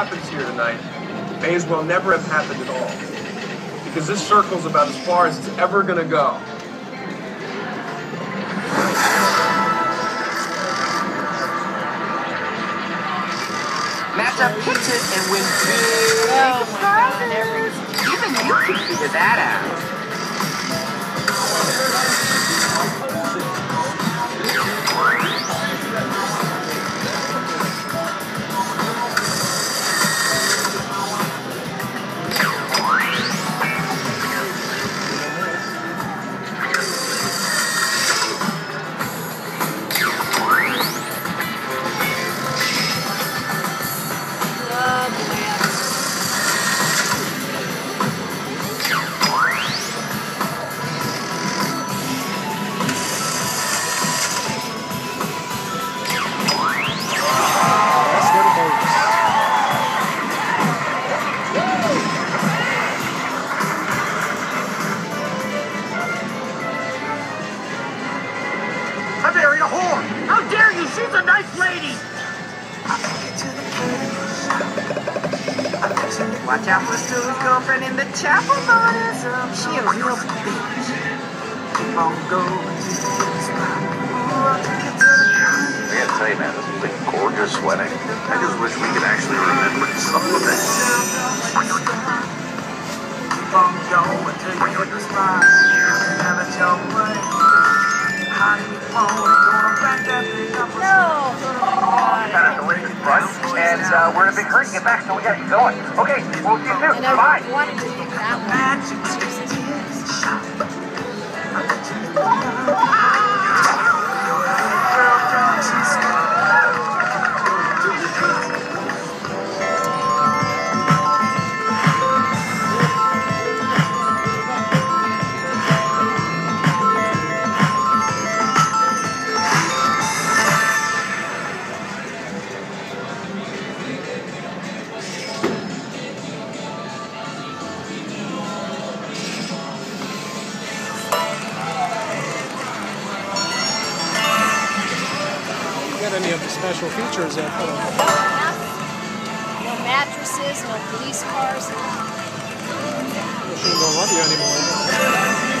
happens here tonight may as well never have happened at all. Because this circle's about as far as it's ever gonna go. Match up pitches and win big prizes. Even you can figure that out. Watch out for Stu's girlfriend in the chapel, boys. She a real bitch. Keep on going to the spot. Ooh, I'll take you to the I gotta tell you, man, this was a gorgeous wedding. I just wish we could actually remember some of it. Keep on going till you hit the spot. Have it your way. How you want uh, we're in a big hurry to get back, so we gotta get going. Okay, we'll see you soon. Bye. Wanted to pick that one. Magic You got any of the special features that uh, No mattresses, no police cars. machine don't love you anymore?